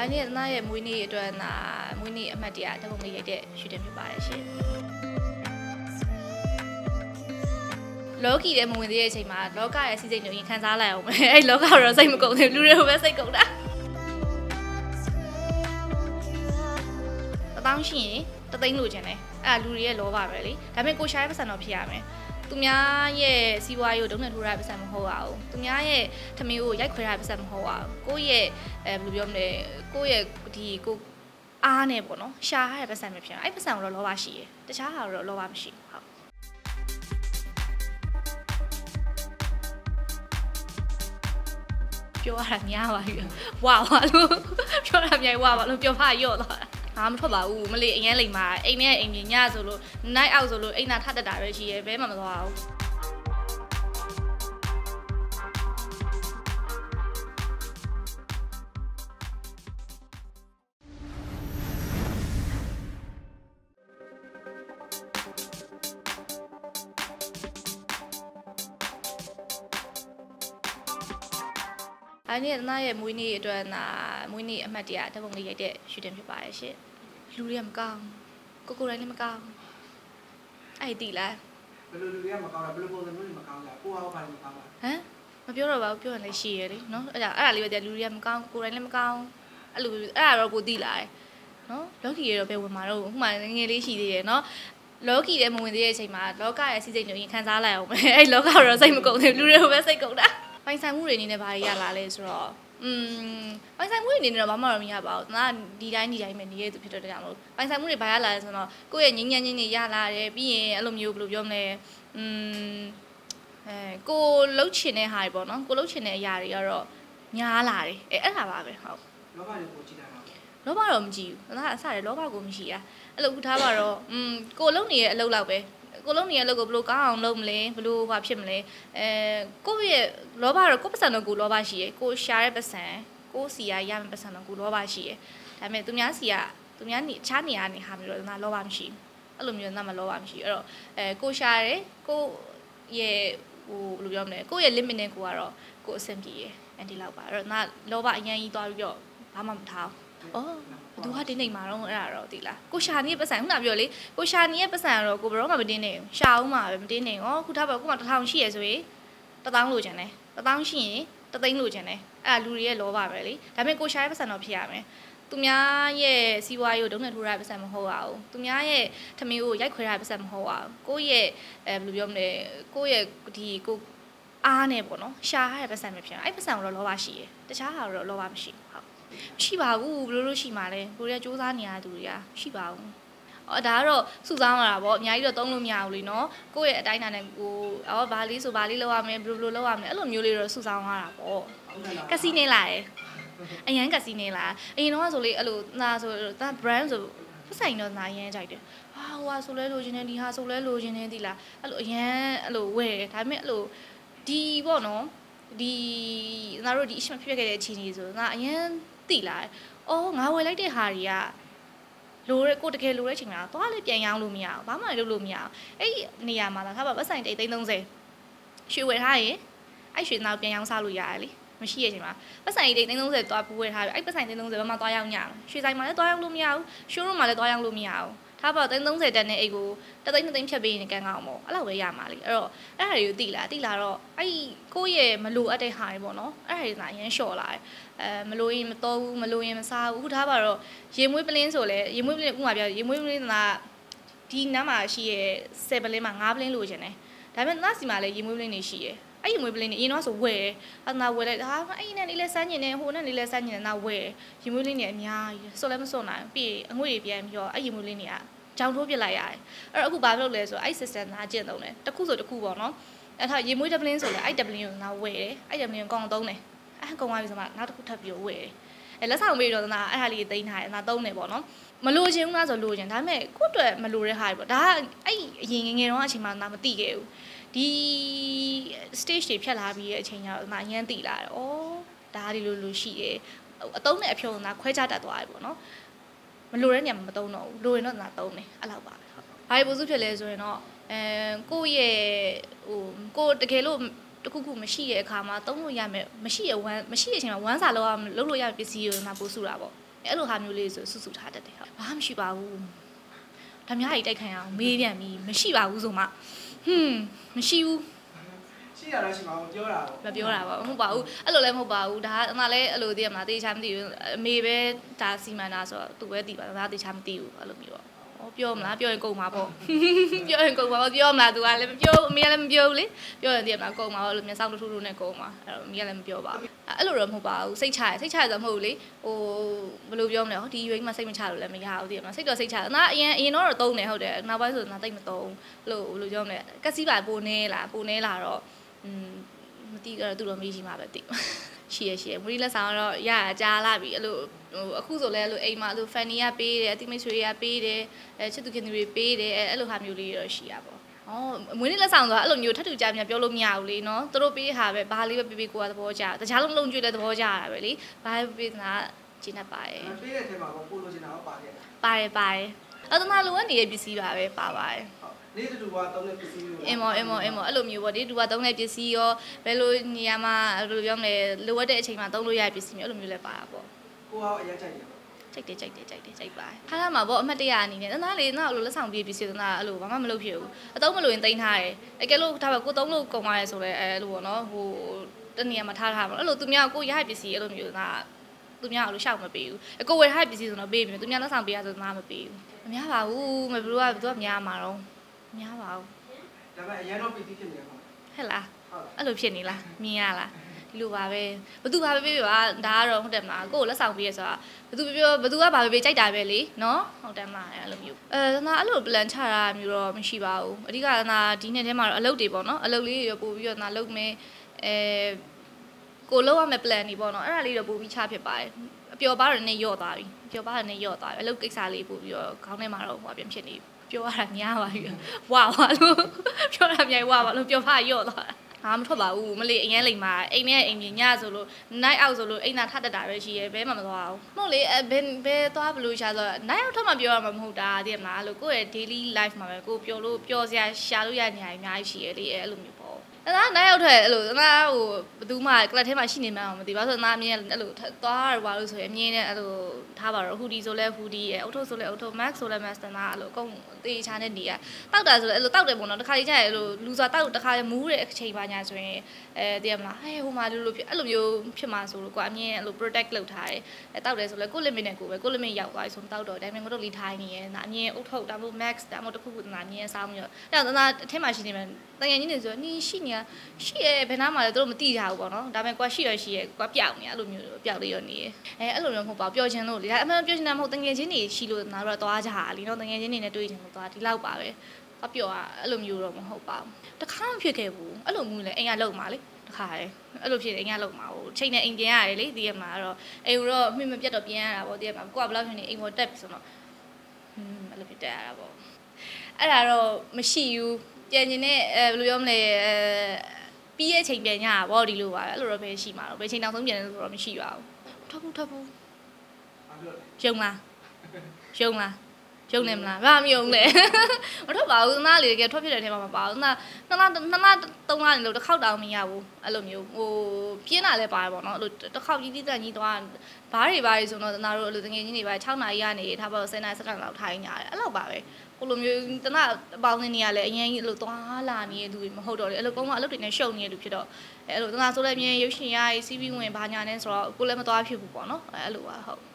။အဲဒီနေ့သနာရဲ့မွေးနေ့အတွက်နာမွေးနေ့အမှတ်တရတပုံလေးရိုက်တဲ့ရှူတင်ဖြစ်ပါတယ်ရှင်။လောကီတဲ့မဝင်သေးတဲ့အချိန်မှာလောကရဲ့စီစိတ်ညိုရင်ခံစားလိုက်အောင်ပဲ။အဲလောကတော့စိတ်မကုန်သေးဘူးလူတွေကိုပဲစိတ်ကုန်တာ။တပေါင်းရှိရင်တသိန်းလိုချင်တယ်။အဲ့ဒါလူတွေရဲ့လောဘပဲလေ။ဒါပေမဲ့ကိုရှားရဲ့ပတ်စံတော့ဖြစ်ရမယ်။ သူများရဲ့စီးပွားရေးကိုဒုံနဲ့ထိုးရပတ်စံမဟုတ်ပါဘူး။သူများရဲ့ထမင်းကိုရိုက်ခွဲရပတ်စံမဟုတ်ပါဘူး။ကိုယ့်ရဲ့အဲဘယ်လိုပြောမလဲ။ကိုယ့်ရဲ့ဒီကိုအားနဲ့ပေါ့နော်။ရှာရတဲ့ပတ်စံပဲဖြစ်ရ။အဲ့ပတ်စံကတော့လောဘရှိရယ်။တခြားဟာတော့လောဘမရှိဘူး။ဟုတ်ပြောရတာများပါပြီ။ဝါဝါလို့ပြောတာမြိုင်ဝါပါလို့ပြောဖားရော့သွားတာ။ ဘာမှမထွက်ပါဘူး။မလေးအရင်လိမ်ပါအိမ်နဲ့အိမ်ကြီးညဆိုလို့ night out ဆိုလို့အိမ်နာထတက်တာပဲရှိရဲဘဲမှမသွားဘူး။အဲဒီနေ့သနာရဲ့မွေးနေ့အတွက်နာမွေးနေ့အမှတ်တရတပုံလေးရိုက်တဲ့ရှူတင်ဖြစ်ပါတယ်ရှင် လူတွေကမကောင်းကိုကိုတိုင်းလည်းမကောင်းအဲ့ဒီလားဘယ်လိုလူတွေကမကောင်းတာဘယ်လိုပုံစံမျိုးတွေမကောင်းတာကိုဟာဘာတွေမကောင်းတာဟမ်မပြောတော့ပါဘူးပြောရင်လည်းရှိရလေနော်အဲ့ဒါအဲ့ဒါလေးပဲတည်းလူတွေကမကောင်းကိုတိုင်းလည်းမကောင်းအဲ့လိုအဲ့ဒါတော့ကိုသိလာတယ်နော်လော်ကီရတော့ပဲဝင်มาတော့ဟိုမှာငငယ်လေးရှိသေးတယ်နော်လောကီတဲ့မဝင်သေးတဲ့အချိန်မှာလောကရဲ့စီစိတ်ညိုရင်ခံစားလိုက်အောင်ပဲအဲ့လောကတော့စိတ်မကုန်သေးဘူးလူတွေကိုပဲစိတ်ကုန်တာပိုင်ဆိုင်မှုတွေအနေနဲ့ဘာတွေရလာလဲဆိုတော့ อืมပိုင်ဆိုင်မှုတွေအနေနဲ့တော့ဘာမှတော့မရပါဘူး။ငါဒီတိုင်းဒီတိုင်းပဲနေရသူဖြစ်တော့တရားမလို့ပိုင်ဆိုင်မှုတွေဘာရလာလဲဆိုတော့ကိုယ့်ရဲ့ငင်းငင်းချင်းတွေရလာတယ်ပြီးရင်အဲ့လိုမျိုးဘယ်လိုပြောမလဲอืมအဲကိုလှုပ်ချင်တဲ့ဟာတွေပေါ့နော်ကိုလှုပ်ချင်တဲ့အရာတွေကတော့ညားလာတယ်အဲအဲ့ဒါပါပဲဟုတ် လောကတွေကိုကြည့်တာတော့ လောဘတော့မကြည့်ဘူးငါအစတယ်လောဘကိုမရှိတာအဲ့လိုခုထားပါတော့อืมကိုလုံနေရဲ့အလုပ်လောက်ပဲ ကိုလုံနေရဲ့အလုပ်ကိုဘယ်လိုကောင်းအောင်လုပ်မလဲဘယ်လိုဘာဖြစ်မလဲအဲကိုယ့်ရဲ့လောဘတော့ကိုယ့်ပတ်စံတော့ကိုလောဘရှိရယ်ကိုရှာတဲ့ပတ်စံကိုစီရရမယ့်ပတ်စံတော့ကိုလောဘရှိရယ်ဒါပေမဲ့သူများစီကသူများနေအခြားနေရာနေဟာမျိုးတော့ငါလောဘမရှိဘူးအဲ့လိုမျိုးငါမလောဘမရှိဘူးအဲ့တော့အဲကိုရှာတယ်ကိုရဲ့ဟိုဘယ်လိုပြောမလဲကိုယ့်ရဲ့ limit နဲ့ကိုကတော့ကိုအဆင်ပြေရယ်အဲ့ဒီလောက်ပါအဲ့တော့ငါလောဘအရင်ကြီးသွားပြီးတော့ဘာမှမထားဘူး အော်ဘသူကတင်းနေမှာတော့အဲ့ဒါတော့သိလားကိုရှာနေရဲ့ပတ်စံခုနပြောလေကိုရှာနေရဲ့ပတ်စံကတော့ကိုဘရောမှမတင်းနေဘူးရှာအောင်မှာပဲမတင်းနေဘူးဩခုထားပါကိုမှတစ်ထောင်ရှိရဆိုရင်တစ်သောင်းလိုချင်တယ်တစ်သောင်းရှိရင်တစ်သိန်းလိုချင်တယ်အဲ့ဒါလူတွေရဲ့လောဘပဲလေဒါပေမဲ့ကိုရှာရဲ့ပတ်စံတော့ဖြစ်ရမယ်သူများရဲ့စီးပွားရေးကိုဒုံနဲ့ထိုးရတဲ့ပတ်စံမဟုတ်ပါဘူးသူများရဲ့ထမင်းကိုရိုက်ခွဲရတဲ့ပတ်စံမဟုတ်ပါဘူးကိုယ့်ရဲ့အဲဘယ်လိုပြောမလဲကိုယ့်ရဲ့ဒီကိုအားနဲ့ပေါ့နော်ရှာရတဲ့ပတ်စံပဲဖြစ်ရအဲ့ပတ်စံကတော့လောဘရှိရယ်တခြားဟာတော့လောဘမရှိဘူးဟုတ် ရှိပါဘူးဘယ်လိုလို့ရှိမှာလဲကိုရီးယားစူးစမ်းနေရတဲ့သူတွေကရှိပါဘူးအော်ဒါကတော့စုဆောင်းလာတာပေါ့အများကြီးတော့သုံးလို့မရဘူးလीနော်ကိုယ့်ရဲ့အတိုင်းအတာနဲ့ကိုအော်ဘာလေးဆိုဘာလေးလောက်ရမယ်ဘယ်လိုဘယ်လိုလောက်ရမလဲအဲ့လိုမျိုးလေးတော့စုဆောင်းရတာပေါ့ကစီနေလာတယ်အရန်ကစီနေလာအရင်တော့ဆိုလေအဲ့လိုနာဆိုဒါ brand ဆိုပတ်ဆိုင်တော့နာရန်ကြိုက်တယ်ဟာဟိုဟာဆိုလဲလိုချင်တယ်ဒီဟာဆိုလဲလိုချင်တယ်ဒီလားအဲ့လိုအရန်အဲ့လိုဝယ်တယ်ဒါပေမဲ့အဲ့လိုဒီပေါ့နော်ဒီငါတို့ဒီအရှင်ဖြစ်ခဲ့တဲ့အခြေအနေဆိုငါအရန် တိလာတယ်။အော်ငါဝယ်လိုက်တဲ့ဟာတွေကလိုရဲကိုတကယ်လိုတဲ့ချိန်မှာသွားလေပြန်ရောင်းလို့မရဘူး။ဘာမှလုပ်လို့မရဘူး။အဲ့ဒီနေရာမှာလာခါပါပတ်ဆိုင်တိတ်30ရွှေဝယ်ထားရင်အဲ့ရွှေနောက်ပြန်ရောင်းစားလို့ရတယ်လေ။မရှိရဲ့ချိန်မှာပတ်ဆိုင်တိတ်30သွားပူဝယ်ထားပြီ။အဲ့ပတ်ဆိုင်တိတ်30ဘာမှသွားရောင်းည။ရွှေဆိုင်မှာလည်းသွားရောင်းလို့မရဘူး။ showroom မှာလည်းသွားရောင်းလို့မရဘူး။ ထားပါ30တန်တဲ့အိတ်ကိုတသိန်းနှစ်သိန်းဖြတ်ပေးရင်ကန်ကောင်းမို့အဲ့လောက်ပဲရမှာလေအဲ့တော့အဲ့ဒါတွေကိုတိလာတိလာတော့အဲ့ကိုယ့်ရဲ့မလိုအပ်တဲ့ဟာတွေပေါ့နော်အဲ့ဒါတွေကအရင်လျှော့လာတယ်အဲမလိုရင်မတော်ဘူးမလိုရင်မစားဘူးအခုထားပါတော့ရေမွေးပလင်းဆိုလဲရေမွေးပလင်းဥမာပြရေမွေးပလင်းကဒီနားမှာရှိရဲ့10ပလင်းမှာ9ပလင်းလိုချင်တယ်ဒါပေမဲ့နားစီမှာလည်းရေမွေးပလင်းတွေရှိရဲ့ အဲ့ဒီမွေးပလင်းတွေအရင်တော့ဆိုဝယ်အနာဝယ်လိုက်ဟာအဲ့ဒီနဲ့နေလဲစမ်းညင်နေဟိုနဲ့နေလဲစမ်းညင်နေနောက်ဝယ်ရေမွေးပလင်းတွေအများကြီးစော်လည်းမစော်နိုင်ပြီးအငွေတွေပြန်ပြီးတော့အဲ့ရေမွေးပလင်းတွေကကြောင်ထိုးပစ်လိုက်ရတယ်အဲ့တော့အခုဘာလုပ်လဲဆိုတော့အဲ့ system သားကျင့်သုံးတယ်တစ်ခုဆိုတစ်ခုပေါ့နော်အဲ့ဒါရေမွေးဒပလင်းဆိုလဲအဲ့ဒပလင်းကိုငါဝယ်တယ်အဲ့ဒပလင်းကိုကောင်းသုံးတယ်အဲ့ကောင်းသွားပြီဆိုမှနောက်တစ်ခုထပ်ပြီးဝယ်တယ်အဲလက်ဆောင်ပေးတော့နာအဲ့ဟာလေးတိန်းထားတယ်နာသုံးတယ်ပေါ့နော်မလိုချင်ဘူးလားဆိုလိုချင်ဒါပေမဲ့ကိုယ့်အတွက်မလိုတဲ့ဟာတွေပေါ့ဒါကအဲ့အရင်ငငယ်တော့အချိန်မှနာမသိခဲ့ဘူး ဒီ stage တွေဖြတ်လာပြီးတဲ့အချိန်ကျတော့နာအရင်သိလာတယ်ဩဒါဒီလိုလိုရှိတယ်အတုံးနဲ့အဖြုံနာခွဲခြားတတ်သွားတယ်ပေါ့နော်မလိုတဲ့နေရာမှာမသုံးတော့ဘူးလိုရင်တော့နာသုံးတယ်အဲ့လောက်ပါပဲဟုတ်ဘာတွေပိုစုဖြစ်လဲဆိုရင်တော့အဲကိုယ့်ရဲ့ဟိုကိုတကယ်လို့တခုခုမရှိတဲ့အခါမှာသုံးလို့ရမယ်မရှိရဝမ်းမရှိတဲ့အချိန်မှာဝမ်းစာလောက်ရလုပ်လို့ရပစ္စည်းကိုနာပို့စုတာပေါ့အဲ့လိုဟာမျိုးလေးဆိုစုစုထားတတ်တယ်ဟုတ်ဘာမှမရှိပါဘူးဓမြကြီးတိုက်ခံရအောင်မေးပြန်ပြီးမရှိပါဘူးဆိုမှ ဟွန်းမရှိဘူးရှိရတော့ရှိမှာပြောတာမပြောတာပါမဟုတ်ပါဘူးအဲ့လိုလည်းမဟုတ်ပါဘူးဒါကအမှလည်းအဲ့လိုသိရမှာတေချာမသိဘူးအမေပဲဒါစီမံတာဆိုတော့သူပဲသိပါဒါတေချာမသိဘူးအဲ့လိုမျိုးပေါ့ဟော ပြောမလားပြောရင်ကုန်မှာပေါ့ပြောရင်ကုန်မှာပေါ့ပြောမလားသူကလည်းမပြောအမေကလည်းမပြောဘူးလေပြောရင်သိရမှာကုန်မှာပေါ့လို့မျက်စောင်းတစ်ထူးထူးနဲ့ကုန်မှာအဲ့တော့အမေကလည်းမပြောပါဘူးအဲ့လိုတော့မဟုတ်ပါဘူးစိတ်ချရစိတ်ချရဆိုမဟုတ်ဘူးလေဟိုဘယ်လိုပြောမလဲဟောဒီရွေးမှစိတ်မချလို့လည်းမရဘူးသိရမှာစိတ်တော့စိတ်ချတယ်နာအရင်အရင်တော့တုံးတယ်ဟုတ်တယ်နောက်ပိုင်းဆိုနာတိတ်မတုံးဘယ်လိုဘယ်လိုပြောမလဲကက်စီပါပိုနေလားပိုနေလာတော့อืมမတိကတော့သူတော်မေးရှိမှပဲတိ ရှိရရှိရမူရီလက်ဆောင်ကတော့ရရကြားလာပြီအဲ့လိုဟိုအခုဆိုလဲအဲ့လိုအိမ်မှာအဲ့လို funny ကပေးတယ်အတိမိတ်ဆွေတွေကပေးတယ်အဲချစ်သူခင်သူတွေပေးတယ်အဲအဲ့လိုဟာမျိုးလေးတော့ရှိရပါဘော။အော်မွေးနေ့လက်ဆောင်ဆိုတာအဲ့လိုမျိုးထပ်တူကြများပြောလို့မရဘူးလေနော်။သူတို့ပေးဟာပဲဘာလေးပဲပေးပေးကိုကသဘောကျ။တခြားလုံးလုံးကျွေးလဲသဘောကျတာပဲလေ။ဘာပဲပေးသနာကျင်းတတ်ပါရဲ့ပေးတဲ့ထဲမှာပို့လို့ချင်တာတော့ပါခဲ့တာ။ပါတယ်ပါတယ်။အသနာလိုအပ်နေတဲ့ပစ္စည်းပါပဲပါပါတယ်။ဟုတ် နေ့တူကတောင်းတဲ့ပစ္စည်းမျိုးအင်မော်အင်မော်အင်မော်အဲ့လိုမျိုးပေါ့ဒီသူကသုံးတဲ့ပစ္စည်းရောဘယ်လိုနေရာမှာဘယ်လိုပြောမလဲလိုအပ်တဲ့အချိန်မှာသုံးလို့ရတဲ့ပစ္စည်းမျိုးအဲ့လိုမျိုးလည်းပါတာပေါ့ကိုကအရင်ကြိုက်တယ်ကြိုက်တယ်ကြိုက်တယ်ကြိုက်တယ်ကြိုက်ပါတယ်ခါလာမှာပေါ့အမှတ်တရအနေနဲ့တနာလေးနောက်လိုလက်ဆောင်ပြေးပစ္စည်းတနာအဲ့လိုဘာမှမလုပ်ဖြစ်ဘူးအသုံးမလို့ရင်တင်ထားတယ်အကယ်လို့ဒါပဲကိုသုံးလို့ကုန်သွားရဲဆိုလဲအဲ့လိုပေါ့နော်ဟိုတနေရာမှာထားထားပါအဲ့လိုသူများကိုရတဲ့ပစ္စည်းအဲ့လိုမျိုးကသူများအဲ့လိုရှောက်မပေးဘူးအကိုဝယ်ထားတဲ့ပစ္စည်းဆိုတော့ပေးပြီသူများလက်ဆောင်ပေးရဆိုတော့မပေးဘူးမများပါဘူးမဘလို့ကဘသူကများမှာတော့ မများပါဘူးဒါပေမဲ့အရင်တော့ပစ္စည်းဖြစ်နေမှာဟဲ့လားဟုတ်အဲ့လိုဖြစ်နေလားမြင်ရလားဒီလိုပါပဲဘသူဘာပဲပေးပြပါဒါကတော့ဟုတ်တယ်မလားကိုယ်လက်ဆောင်ပေးရဆိုတာဘသူပြောဘသူကဘာပဲပေးကြိုက်တာပဲလေနော်ဟုတ်တယ်မလားအဲ့လိုမျိုးအဲနာအဲ့လို plan ချတာမျိုးတော့မရှိပါဘူးအဓိကနာဒီနှစ်ထဲမှာတော့အလုပ်တွေပေါ့နော်အလုပ်လေးတွေပို့ပြီးတော့နာလုပ်မယ်အဲကိုလောက်ရမယ့် plan တွေပေါ့နော်အဲ့ဒါလေးတော့ပို့ပြီးချဖြစ်ပါတယ်အပျော်ပါးတွေနဲ့ယော့သွားပြီပျော်ပါးတွေနဲ့ယော့သွားပြီအလုပ်ကိစ္စလေးပို့ပြီးတော့ခေါင်းထဲမှာတော့ဟိုပြန်ဖြစ်နေပြော ရတာများပါပြီဝါဝါလို့ပြောတာမြိုင်ဝါပါလို့ပြောပါယော့သွားတာဟာမထွက်ပါဘူးမလေးအရင်လိမ်မာအိမ်နဲ့အိမ်ပြင်ညဆိုလို့ night out ဆိုလို့အိမ်သာထတက်တာပဲရှိရဲဘဲမှမသွားဘူးမဟုတ်လေအဲဘယ်ဘယ်သွားဘလို့ရှာဆိုတော့ night out ထမှပြောရမှာမဟုတ်တာသိရမလားအဲ့လိုကိုယ့်ရဲ့ daily life မှာပဲကိုယ်ပျော်လို့ပျော်စရာရှာလို့ရနေရအများကြီးရှိရဲလေအဲ့လိုမျိုးပေါ့ အဲ့ဒါ night out ထဲအဲ့လိုငါဟိုဘယ်သူမှကလပ်ထဲမှာရှိနေမှန်းမသိပါဆိုတော့ငါအမြင်အဲ့လိုသွားရပါလို့ဆိုရင်အမြင်နဲ့အဲ့လိုထားပါတော့ hoodie ဆိုလဲ hoodie ရဲ့ auto ဆိုလဲ auto max ဆိုလဲ max တနာအဲ့လိုအကုန်တေးချတဲ့နေရတောက်တာဆိုလဲအဲ့လိုတောက်တယ်ပေါ့နော်တစ်ခါကြီးကျရင်အဲ့လိုလူစွာတောက်တစ်ခါမူးတဲ့အချိန်ပါညာဆိုရင်အဲတည်ရမလားဟဲ့ဟိုမှာလိုလိုဖြစ်အဲ့လိုမျိုးဖြစ်မှာဆိုလို့ကွာအမြင်အဲ့လို protect လုပ်ထားတယ်အဲတောက်တယ်ဆိုလဲကို limit နဲ့ကိုပဲကို limit ရောက်သွားပြီဆိုတော့တောက်တော့ဒါပေမဲ့ကိုတို့လီထိုင်းနေရနာအမြင်အုတ်ထုတ်ဒါမှမဟုတ် max ဒါမှမဟုတ်တစ်ခုခုနာအမြင်ဆောင်းပြီးတော့အဲ့တော့တနာအထက်မှာရှိနေမယ်တန်ရင်းနေဆိုနီးရှိနေနေရရှိရဲဘယ်နာမှလည်းတို့မသိကြဘူးပေါ့နော်ဒါပေမဲ့ကွာရှိရရှိရဲကွာပြောက်နေအဲ့လိုမျိုးပျောက်လေးရနေရအဲအဲ့လိုမျိုးမဟုတ်ပါပျော်ချင်လို့လေဒါအမှန်ပျော်ချင်တာမဟုတ်တငယ်ချင်းတွေရှိလို့ငါတို့ကသွားကြတာလीနော်တငယ်ချင်းတွေနဲ့တွေ့ချင်လို့သွားဒီလောက်ပါပဲကွာပျော်อ่ะအဲ့လိုမျိုးတော့မဟုတ်ပါဘူးတခါမှဖြစ်ခဲ့ဘူးအဲ့လိုမျိုးလေအိမ်ကလုံပါလေတခါလေအဲ့လိုဖြစ်တယ်အိမ်ကလုံပါဘူးချိန်နဲ့အိမ်ပြန်ရတယ်လေဒီရမှာတော့အိမ်တော့မှင်မပြတ်တော့ပြန်ရတာပေါ့ဒီရမှာကိုကဘယ်လောက်ရှင်နေအိမ်ပေါ်တက်ပြီဆိုတော့ဟွန်းအဲ့လိုဖြစ်တက်ရတာပေါ့အဲ့ဒါတော့မရှိဘူး ပြန်ကျင်တဲ့အဲဘယ်လိုပြောမလဲအဲပြီးရဲ့ချိန်ပြန်ရတာပေါ့ဒီလိုပါပဲအဲ့လိုတော့ပဲရှိမှာတော့ဘယ်ချိန်နောက်ဆုံးပြန်လဲဆိုတော့မရှိပါဘူးထပ်ဘူးထပ်ဘူးဘာပြောလဲယုံလား ယုံလားယုံနေမလားဘာမယုံလဲမထွက်ပါဘူးသနာလေးတကယ်ထွက်ဖြစ်တဲ့ထဲမှာမပါဘူးသနာနှစ်လနှစ်လသုံးလနေလို့တစ်ခေါက်တောင်မရဘူးအဲ့လိုမျိုးဟိုပြင်းတာလည်းပါတယ်ပေါ့နော်အဲ့လိုတစ်ခေါက်ကြီးတိတက်ကြီးသွားဘားတွေဘားတွေဆိုတော့သနာတို့အဲ့လိုတငယ်ချင်းတွေပါ6နာရီကနေထားပါတော့10နာရီ7နာရီလောက်ထိုင်းကြတယ်အဲ့လောက်ပါပဲဟိုလိုမျိုးတနာအပေါင်းနေနေရလဲအရင်ကြီးအဲ့လိုသွားလာနေတဲ့သူတွေမဟုတ်တော့လေအဲ့လိုကောင်းကအလုပ်တွေနဲ့ရှုပ်နေတဲ့လူဖြစ်တော့အဲ့လိုတနာဆိုလည်းအမြင်ရုပ်ရှင်ရိုက် CV ဝင်ဘာညာနဲ့ဆိုတော့ကိုလည်းမသွားဖြစ်ဘူးပေါ့နော်အဲ့လိုပါဟုတ်